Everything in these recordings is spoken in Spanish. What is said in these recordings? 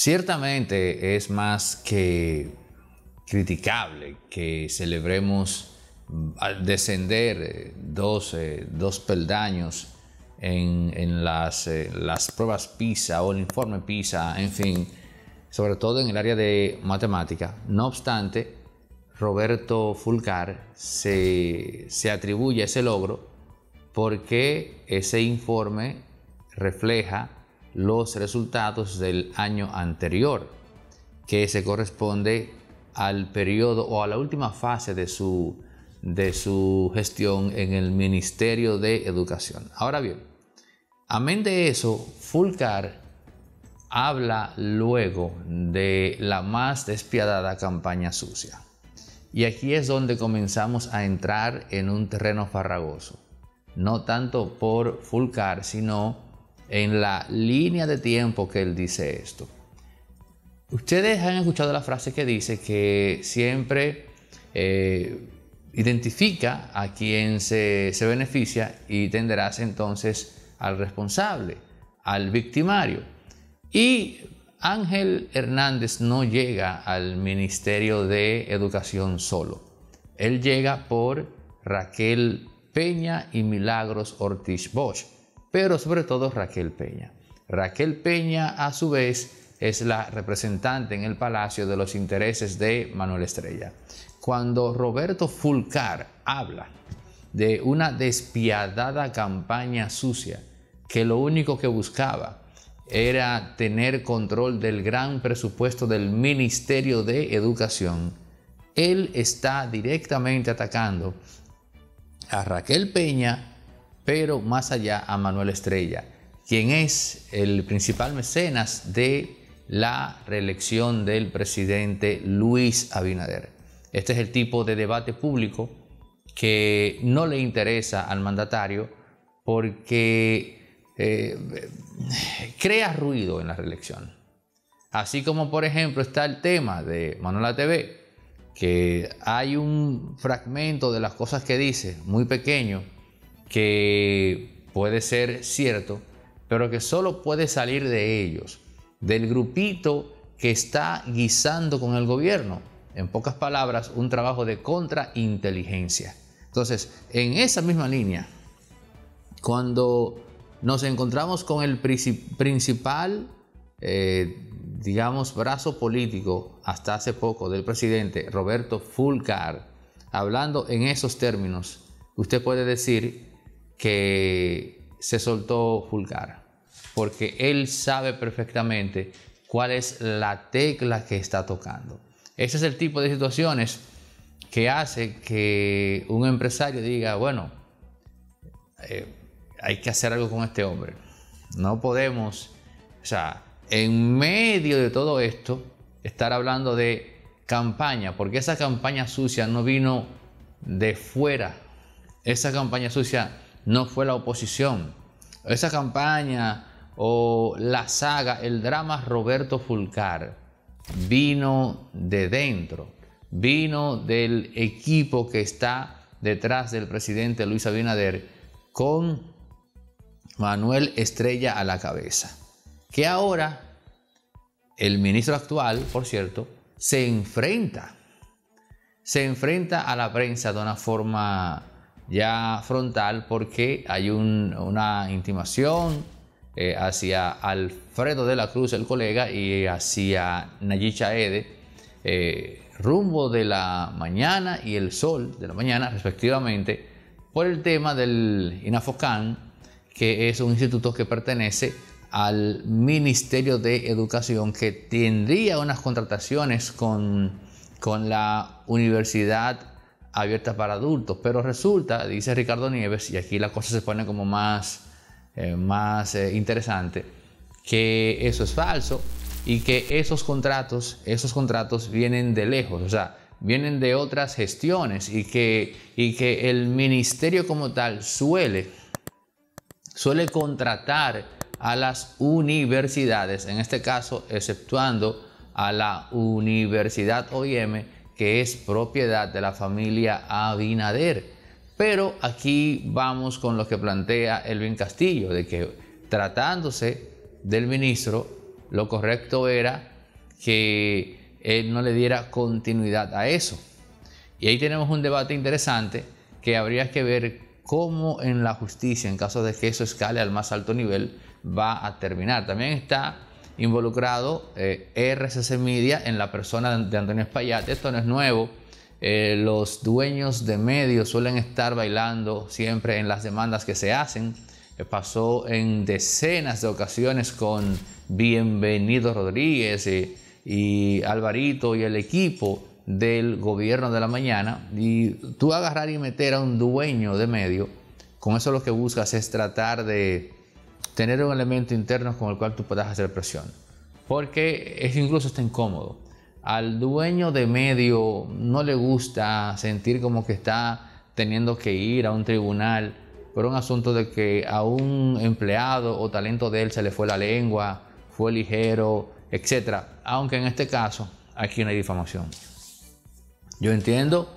Ciertamente es más que criticable que celebremos al descender eh, dos, eh, dos peldaños en, las, eh, las, pruebas PISA o el informe PISA, en fin, sobre todo en el área de matemática. No obstante, Roberto Fulcar se, se atribuye ese logro porque ese informe refleja los resultados del año anterior, que se corresponde al periodo o a la última fase de su, de su gestión en el Ministerio de Educación. Ahora bien, amén de eso, Fulcar habla luego de la más despiadada campaña sucia. Y aquí es donde comenzamos a entrar en un terreno farragoso, no tanto por Fulcar, sino en la línea de tiempo que él dice esto. Ustedes han escuchado la frase que dice que siempre eh, identifica a quien se, se beneficia y tenderás entonces al responsable, al victimario. Y Ángel Hernández no llega al Ministerio de Educación solo. Él llega por Raquel Peña y Milagros Ortiz Bosch, pero sobre todo Raquel Peña. Raquel Peña, a su vez, es la representante en el Palacio de los intereses de Manuel Estrella cuando Roberto Fulcar habla de una despiadada campaña sucia que lo único que buscaba era tener control del gran presupuesto del Ministerio de Educación, él está directamente atacando a Raquel Peña, pero más allá a Manuel Estrella, quien es el principal mecenas de la reelección del presidente Luis Abinader. Este es el tipo de debate público que no le interesa al mandatario porque eh, crea ruido en la reelección. Así como por ejemplo está el tema de Manuela TV, que hay un fragmento de las cosas que dice, muy pequeño, que puede ser cierto, pero que solo puede salir de ellos, del grupito que está guisando con el gobierno en pocas palabras, un trabajo de contrainteligencia. Entonces, en esa misma línea, cuando nos encontramos con el principal, eh, digamos, brazo político hasta hace poco del presidente Roberto Fulcar, hablando en esos términos, usted puede decir que se soltó Fulcar, porque él sabe perfectamente cuál es la tecla que está tocando. Ese es el tipo de situaciones que hace que un empresario diga, bueno, eh, hay que hacer algo con este hombre. No podemos, o sea, en medio de todo esto, estar hablando de campaña, porque esa campaña sucia no vino de fuera. Esa campaña sucia no fue la oposición. Esa campaña o la saga, el drama Roberto Fulcar vino de dentro, vino del equipo que está detrás del presidente Luis Abinader con Manuel Estrella a la cabeza. Que ahora el ministro actual, por cierto, se enfrenta, se enfrenta a la prensa de una forma ya frontal porque hay una intimación eh, hacia Alfredo de la Cruz, el colega, y hacia Nayicha Ede, eh, rumbo de la mañana y el sol de la mañana, respectivamente, por el tema del INAFOCAN, que es un instituto que pertenece al Ministerio de Educación, que tendría unas contrataciones con, con la Universidad Abierta para Adultos, pero resulta, dice Ricardo Nieves, y aquí la cosa se pone como más eh, más eh, interesante, que eso es falso y que esos contratos, esos contratos vienen de lejos, o sea, vienen de otras gestiones y que, y que el ministerio como tal suele, suele contratar a las universidades, en este caso exceptuando a la Universidad OIM, que es propiedad de la familia Abinader. Pero aquí vamos con lo que plantea Elvin Castillo, de que tratándose del ministro, lo correcto era que él no le diera continuidad a eso. Y ahí tenemos un debate interesante que habría que ver cómo en la justicia, en caso de que eso escale al más alto nivel, va a terminar. También está involucrado eh, RCC Media en la persona de Antonio Espaillat. Esto no es nuevo. Eh, los dueños de medios suelen estar bailando siempre en las demandas que se hacen. Eh, pasó en decenas de ocasiones con Bienvenido Rodríguez y Alvarito y el equipo del gobierno de la mañana y tú agarrar y meter a un dueño de medio, con eso lo que buscas es tratar de tener un elemento interno con el cual tú puedas hacer presión. Porque es incluso está incómodo. Al dueño de medio no le gusta sentir como que está teniendo que ir a un tribunal por un asunto de que a un empleado o talento de él se le fue la lengua, fue ligero, etc. Aunque en este caso aquí no hay difamación. Yo entiendo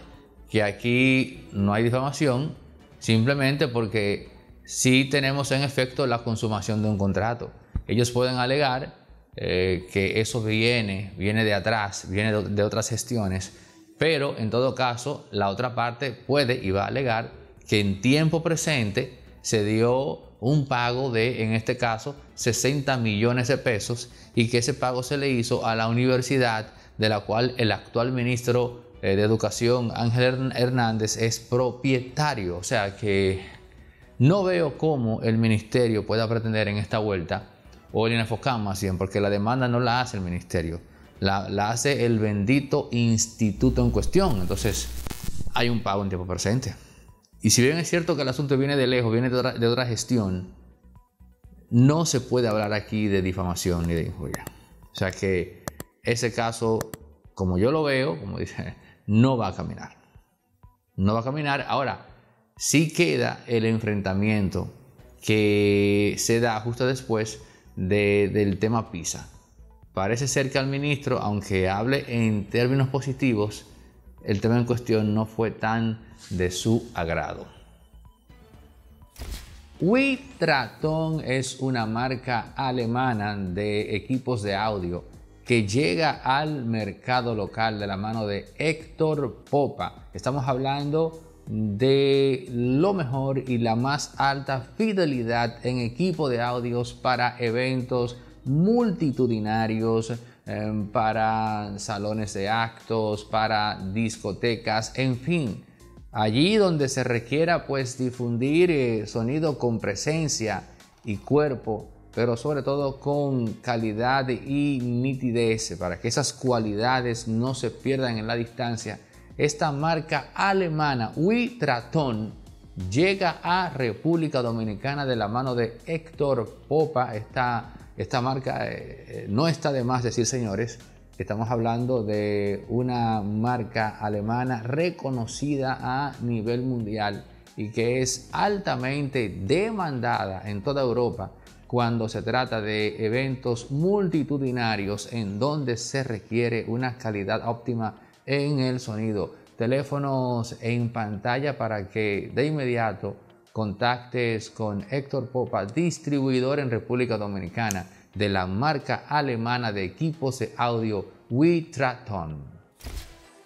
que aquí no hay difamación simplemente porque sí tenemos en efecto la consumación de un contrato. Ellos pueden alegar eh, que eso viene, viene de atrás, viene de, otras gestiones, pero en todo caso la otra parte puede y va a alegar que en tiempo presente se dio un pago de, en este caso, 60 millones de pesos y que ese pago se le hizo a la universidad de la cual el actual ministro eh, de Educación, Ángel Hernández, es propietario. O sea que no veo cómo el ministerio pueda pretender en esta vuelta, o el INAFOCAM más bien, porque la demanda no la hace el ministerio, la, hace el bendito instituto en cuestión. Entonces, hay un pago en tiempo presente. Y si bien es cierto que el asunto viene de lejos, viene de otra, de otra gestión, no se puede hablar aquí de difamación ni de injuria. O sea que ese caso, como yo lo veo, como dice no va a caminar. No va a caminar. Ahora, sí queda el enfrentamiento que se da justo después del tema PISA. Parece ser que al ministro, aunque hable en términos positivos, el tema en cuestión no fue tan de su agrado. Witraton es una marca alemana de equipos de audio que llega al mercado local de la mano de Héctor Popa. Estamos hablando de lo mejor y la más alta fidelidad en equipo de audios para eventos multitudinarios, em, para salones de actos, para discotecas, en fin, allí donde se requiera pues difundir eh, sonido con presencia y cuerpo pero sobre todo con calidad y nitidez, para que esas cualidades no se pierdan en la distancia. Esta marca alemana Witraton llega a República Dominicana de la mano de Héctor Popa. Esta, esta marca eh, eh, no está de más decir, señores, estamos hablando de una marca alemana reconocida a nivel mundial y que es altamente demandada en toda Europa cuando se trata de eventos multitudinarios en donde se requiere una calidad óptima en el sonido. Teléfonos en pantalla para que de inmediato contactes con Héctor Popa, distribuidor en República Dominicana de la marca alemana de equipos de audio Witraton.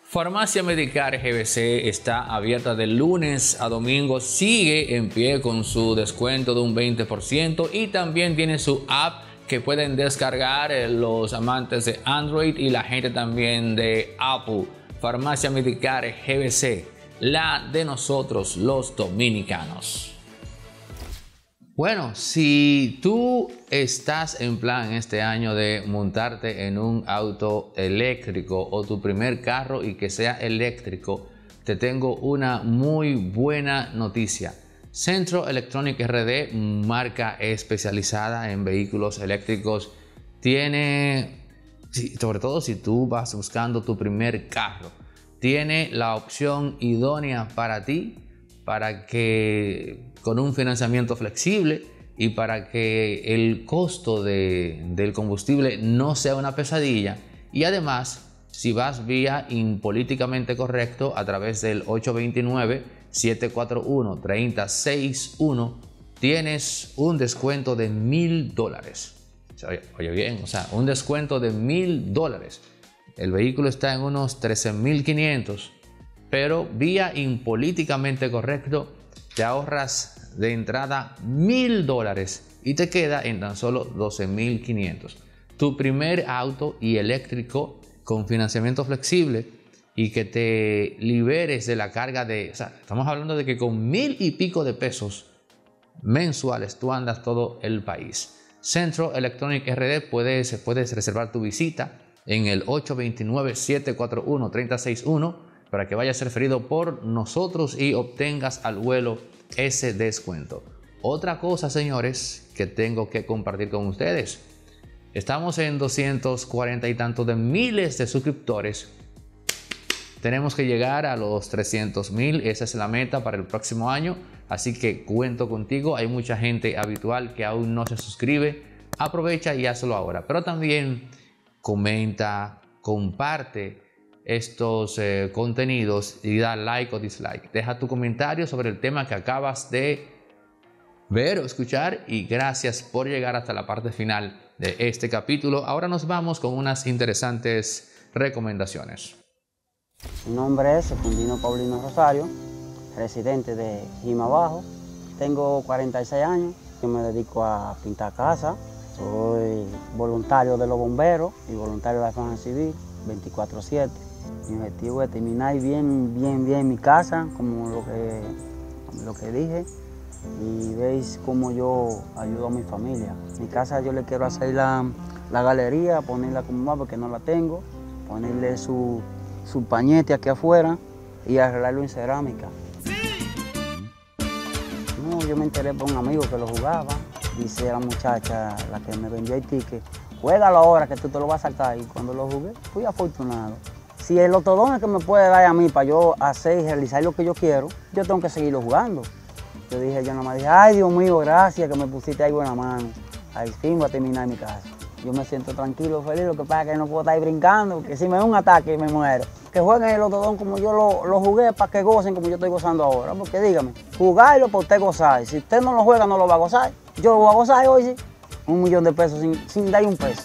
Farmacia Medicar GBC está abierta de lunes a domingo, sigue en pie con su descuento de un 20% y también tiene su app que pueden descargar eh, los amantes de Android y la gente también de Apple. Farmacia Medicar GBC, la de nosotros los dominicanos. Bueno, si tú estás en plan este año de montarte en un auto eléctrico o tu primer carro y que sea eléctrico, te tengo una muy buena noticia. Centro Electronic RD, marca especializada en vehículos eléctricos, tiene, sobre todo si tú vas buscando tu primer carro, tiene la opción idónea para ti para que con un financiamiento flexible y para que el costo del combustible no sea una pesadilla. Y además, si vas vía impolíticamente correcto a través del 829-741-3061, tienes un descuento de mil dólares. Oye bien, o sea, un descuento de mil dólares. El vehículo está en unos 13.500, pero vía impolíticamente correcto, te ahorras de entrada mil dólares y te queda en tan solo 12.500. Tu primer auto y eléctrico con financiamiento flexible y que te liberes de la carga de, o sea, estamos hablando de que con mil y pico de pesos mensuales tú andas todo el país. Centro Electronic RD puedes, puedes reservar tu visita en el 829-741-361 para que vayas referido por nosotros y obtengas al vuelo ese descuento. Otra cosa, señores, que tengo que compartir con ustedes. Estamos en 240 y tantos de miles de suscriptores. Tenemos que llegar a los 300 mil. Esa es la meta para el próximo año. Así que cuento contigo. Hay mucha gente habitual que aún no se suscribe. Aprovecha y hazlo ahora. Pero también comenta, comparte estos eh, contenidos y da like o dislike. Deja tu comentario sobre el tema que acabas de ver o escuchar y gracias por llegar hasta la parte final de este capítulo. Ahora nos vamos con unas interesantes recomendaciones. Mi nombre es Secundino Paulino Rosario, residente de Jima Bajo. Tengo 46 años, yo me dedico a pintar casa, soy voluntario de los bomberos y voluntario de la defensa civil 24/7. Mi objetivo es terminar bien, bien, bien mi casa, como lo que, lo que dije, y veis cómo yo ayudo a mi familia. Mi casa yo le quiero hacer la, galería, ponerla como va porque no la tengo, ponerle su, su pañete aquí afuera y arreglarlo en cerámica. No, yo me enteré por un amigo que lo jugaba. Dice la muchacha, la que me vendió el ticket, juégalo ahora que tú te lo vas a saltar. Y cuando lo jugué, fui afortunado. Si el otro es que me puede dar a mí para yo hacer y realizar lo que yo quiero, yo tengo que seguirlo jugando. Yo dije, yo nomás dije, ay Dios mío, gracias que me pusiste ahí buena mano. Al fin voy a terminar mi casa. Yo me siento tranquilo, feliz, lo que pasa es que no puedo estar ahí brincando, porque si me da un ataque me muero. Que jueguen el otodón como yo lo, jugué para que gocen como yo estoy gozando ahora. Porque dígame, jugarlo para usted gozar. Si usted no lo juega, no lo va a gozar. Yo lo voy a gozar hoy, sí. Un millón de pesos sin, sin dar un peso.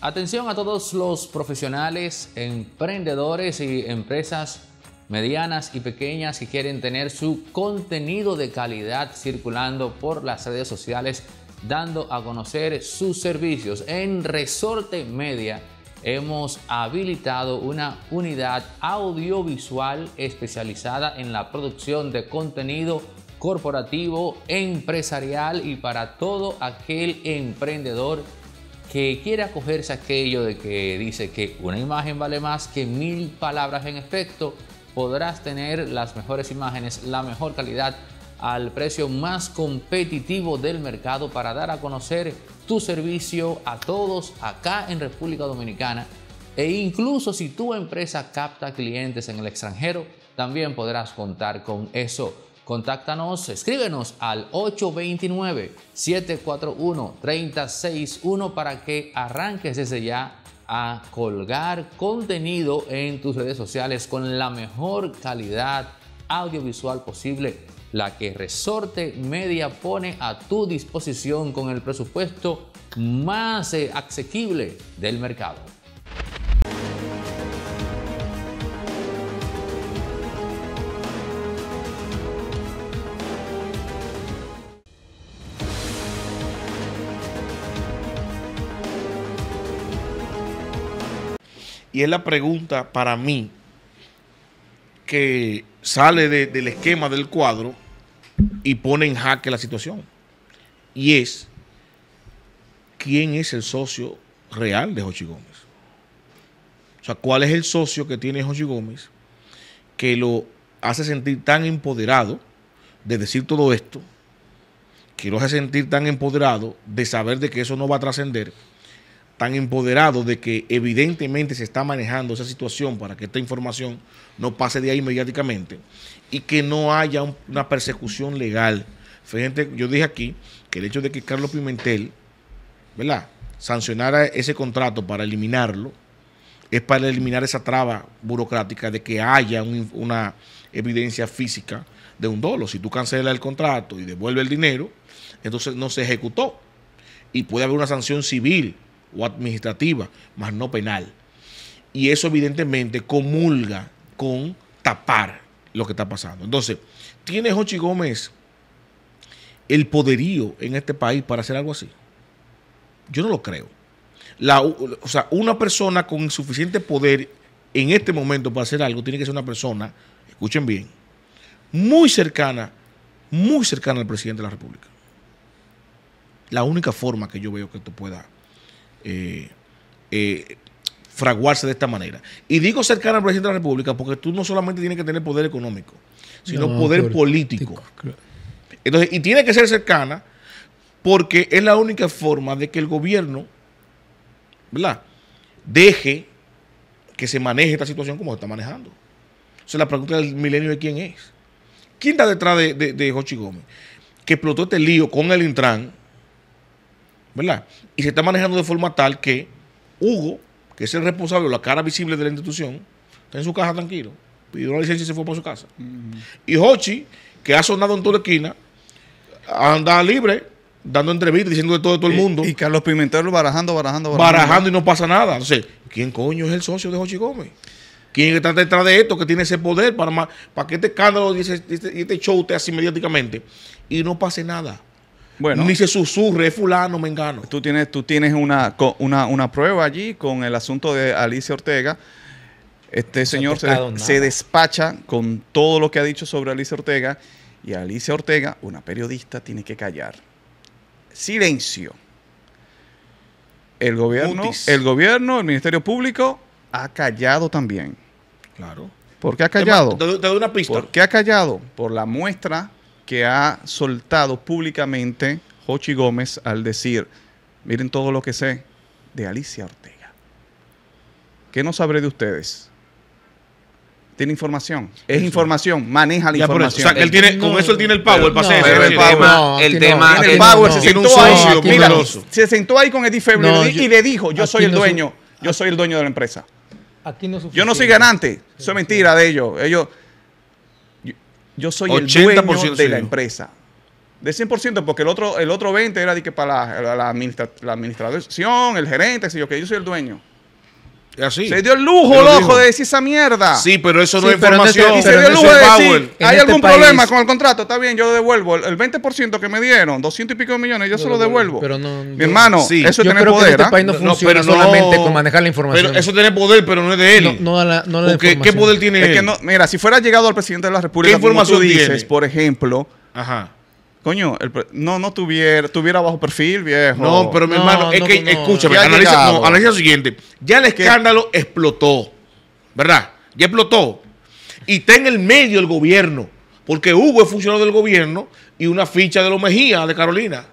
Atención a todos los profesionales, emprendedores y empresas medianas y pequeñas que quieren tener su contenido de calidad circulando por las redes sociales, dando a conocer sus servicios. En Resorte Media hemos habilitado una unidad audiovisual especializada en la producción de contenido corporativo, empresarial y para todo aquel emprendedor que quiera acogerse aquello de que dice que una imagen vale más que mil palabras en efecto podrás tener las mejores imágenes, la mejor calidad al precio más competitivo del mercado para dar a conocer tu servicio a todos acá en República Dominicana. E incluso si tu empresa capta clientes en el extranjero, también podrás contar con eso. Contáctanos, escríbenos al 829-741-361 para que arranques desde ya a colgar contenido en tus redes sociales con la mejor calidad audiovisual posible, la que Resorte Media pone a tu disposición con el presupuesto más eh, asequible del mercado. Y es la pregunta para mí que sale del esquema del cuadro y pone en jaque la situación. Y es, ¿quién es el socio real de Jochi Gómez? O sea, ¿cuál es el socio que tiene Jochi Gómez que lo hace sentir tan empoderado de decir todo esto, que lo hace sentir tan empoderado de saber de que eso no va a trascender tan empoderado de que evidentemente se está manejando esa situación para que esta información no pase de ahí mediáticamente y que no haya una persecución legal. Fíjate, yo dije aquí que el hecho de que Carlos Pimentel, ¿verdad?, sancionara ese contrato para eliminarlo, es para eliminar esa traba burocrática de que haya una evidencia física de un dolo. Si tú cancelas el contrato y devuelves el dinero, entonces no se ejecutó. Y puede haber una sanción civil o administrativa, más no penal. Y eso evidentemente comulga con tapar lo que está pasando. Entonces, ¿tiene Jochi Gómez el poderío en este país para hacer algo así? Yo no lo creo. O sea, una persona con suficiente poder en este momento para hacer algo tiene que ser una persona, escuchen bien, muy cercana, muy cercana al presidente de la República. La única forma que yo veo que esto pueda eh, eh, fraguarse de esta manera. Y digo cercana al presidente de la República porque tú no solamente tienes que tener poder económico, sino No, poder político. Entonces, y tiene que ser cercana porque es la única forma de que el gobierno, ¿verdad? Deje que se maneje esta situación como se está manejando. O sea, la pregunta del milenio es quién es. ¿Quién está detrás de, de, de Jochi Gómez? Que explotó este lío con el Intran, ¿verdad? Y se está manejando de forma tal que Hugo, que es el responsable, la cara visible de la institución, está en su casa tranquilo, pidió una licencia y se fue para su casa. Y Hochi, que ha sonado en toda la esquina, anda libre, dando entrevistas, diciendo de todo, de todo el mundo, Y, y Carlos Pimentel barajando, barajando, barajando. barajando y no pasa nada. Entonces, ¿quién coño es el socio de Jochi Gómez? ¿Quién está detrás de esto que tiene ese poder para, para que este escándalo y este, este- este show esté así mediáticamente y no pase nada? Bueno, Ni se susurre, es fulano, mengano. tú tienes, tú tienes una, una, una prueba allí con el asunto de Alicia Ortega. Este señor se, despacha con todo lo que ha dicho sobre Alicia Ortega. Y Alicia Ortega, una periodista, tiene que callar. Silencio. El gobierno, el gobierno, el Ministerio Público ha callado también. Claro. ¿Por qué ha callado? Te, doy- te doy una pista. ¿Por qué ha callado? Por la muestra que ha soltado públicamente Jochi Gómez al decir, miren todo lo que sé de Alicia Ortega. ¿Qué no sabré de ustedes? Tiene información. Es información. Maneja la Ya por eso. O información. sea, él tiene, con eso él tiene el power para hacer el no, el tema- el power, no. se sentó ahí, mira, se sentó ahí con Eddie Feble No, y, yo- y le dijo, yo soy el no su- dueño, yo soy el dueño de la empresa. Aquí no Yo no soy ganante. Eso es mentira de ellos. Ellos. Yo, soy el 80% dueño de la empresa. De 100%, porque el otro, el otro 20 era de que para la, la, administra- la administración, el gerente, sé yo, que yo soy el dueño. Así. Se dio el lujo, loco, dijo. de decir esa mierda. Sí, pero eso no Sí, es este- información. y se dio el lujo de decir, hay este algún país- problema con el contrato, está bien, yo lo devuelvo. El, el 20% que me dieron, 200 y pico de millones, yo se lo devuelvo, pero no- Mi yo- hermano, Sí. eso es Yo tener creo que poder. este ¿ah? país no, No, funciona pero no- solamente con manejar la información. Pero eso tiene poder, pero no es de él. no, la, no da la ¿O qué, poder tiene Es él? que no, mira, si fuera llegado al presidente de la República, ¿Qué como tú información dices, tiene? por ejemplo, Ajá. Coño, el pre- no, no tuviera, tuviera bajo perfil, viejo. No, pero mi No, hermano, es no, que, no. escúchame, analiza, analiza lo siguiente. Ya el escándalo explotó, ¿verdad? Ya explotó. Y está en el medio el gobierno, porque Hugo es funcionario del gobierno y una ficha de los Mejía, de Carolina.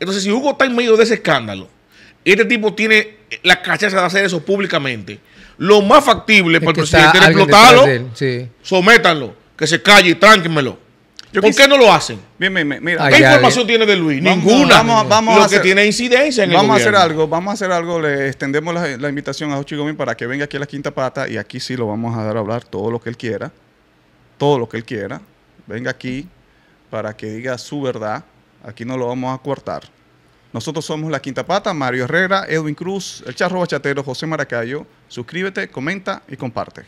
Entonces, si Hugo está en medio de ese escándalo, y este tipo tiene la cachaza de hacer eso públicamente, lo más factible Es para el presidente está es explotarlo, sí. sométanlo, que se calle y tránquenmelo. Yo ¿Por qué no lo hacen? Bien, bien, bien, mira. Ay, ¿Qué ya, información tiene de Luis? Vamos- Ninguna. vamos- vamos lo a que hacer- tiene incidencia en el Vamos a hacer algo, vamos a hacer algo, le extendemos la, la invitación a Jochi Gómez para que venga aquí a la quinta pata y aquí sí lo vamos a dar a hablar todo lo que él quiera, todo lo que él quiera. Venga aquí para que diga su verdad, aquí no lo vamos a cortar. Nosotros somos la quinta pata, Mario Herrera, Edwin Cruz, el Charro Bachatero, José Maracayo. Suscríbete, comenta y comparte.